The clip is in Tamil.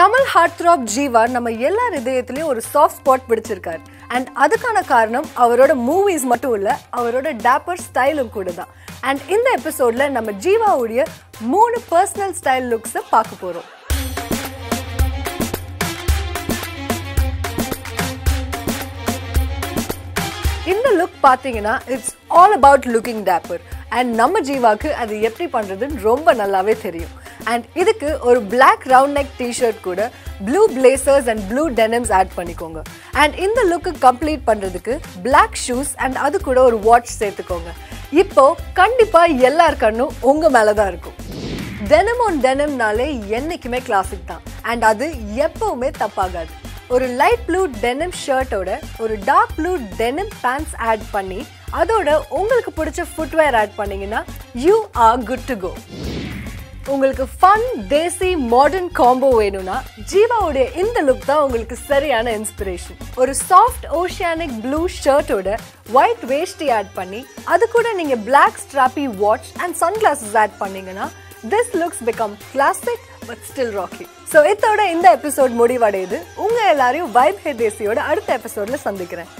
தமிழ் ஹார்ட் த்ராப் ஜீவா நம்ம எல்லார் இதயத்திலையும் ஒரு சாஃப்ட் ஸ்பாட் பிடிச்சிருக்காரு. அண்ட் அதுக்கான காரணம் அவரோட மூவிஸ் மட்டும் இல்லை அவரோட டேப்பர் ஸ்டைலும் கூட தான் அண்ட் இந்த எபிசோட்ல நம்ம ஜீவாவுடைய மூணு பர்சனல் ஸ்டைல் லுக்ஸை பார்க்க போகிறோம் இந்த லுக் பார்த்தீங்கன்னா it's all about looking dapper and நம்ம ஜீவாக்கு அது எப்படி பண்ணுறதுன்னு ரொம்ப நல்லாவே தெரியும். அண்ட் இதுக்கு ஒரு பிளாக் ரவுண்ட் நெக் டிஷர்ட் கூட blue blazers and blue denims add பண்ணிக்கோங்க. அண்ட் இந்த லுக்கு கம்ப்ளீட் பண்ணுறதுக்கு பிளாக் ஷூஸ் அண்ட் அது கூட ஒரு வாட்ச் சேர்த்துக்கோங்க. இப்போ கண்டிப்பாக எல்லார் கண்ணும் உங்கள் மேலே தான் இருக்கும். டெனம் ஆன் டெனம்னாலே என்னைக்குமே கிளாசிக் தான். அண்ட் அது எப்பவுமே தப்பாகாது. ஒரு லைட் ப்ளூ டெனிம் ஷர்ட்டோட ஒரு dark blue denim pants add பண்ணி அதோட உங்களுக்கு பிடிச்ச ஃபுட்வேர் ஆட் பண்ணிங்கன்னா you are good to go உங்களுக்கு ஃபன் தேசி மாடர்ன் காம்போ வேணும்னா ஜீவாவுடைய இந்த லுக் தான் உங்களுக்கு சரியான இன்ஸ்பிரேஷன் ஒரு சாஃப்ட் ஓஷியானிக் ப்ளூ ஷர்ட்டோட ஒயிட் வேஷ்டி ஆட் பண்ணி அது கூட நீங்க black strappy watch and sunglasses add பண்ணீங்கன்னா this looks become classic but still rocky so இதோட இந்த எபிசோட் முடிவடையுது. உங்க எல்லாரையும் வைப் ஹே தேசியோட அடுத்த எபிசோட்ல சந்திக்கிறேன்.